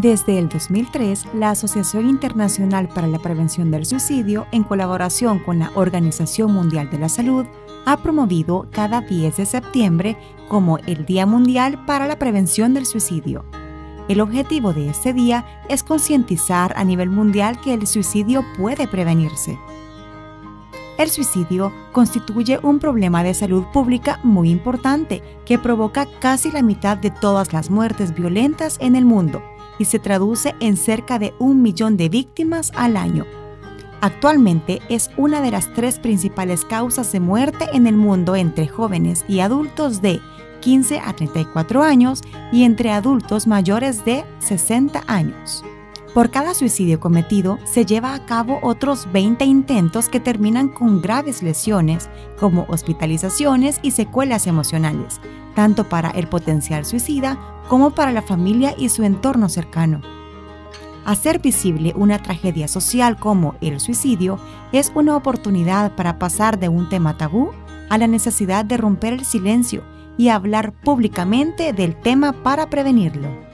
Desde el 2003, la Asociación Internacional para la Prevención del Suicidio, en colaboración con la Organización Mundial de la Salud, ha promovido cada 10 de septiembre como el Día Mundial para la Prevención del Suicidio. El objetivo de este día es concientizar a nivel mundial que el suicidio puede prevenirse. El suicidio constituye un problema de salud pública muy importante que provoca casi la mitad de todas las muertes violentas en el mundo y se traduce en cerca de un millón de víctimas al año. Actualmente es una de las tres principales causas de muerte en el mundo entre jóvenes y adultos de 15 a 34 años y entre adultos mayores de 60 años. Por cada suicidio cometido se lleva a cabo otros 20 intentos que terminan con graves lesiones como hospitalizaciones y secuelas emocionales, tanto para el potencial suicida como para la familia y su entorno cercano. Hacer visible una tragedia social como el suicidio es una oportunidad para pasar de un tema tabú a la necesidad de romper el silencio y hablar públicamente del tema para prevenirlo.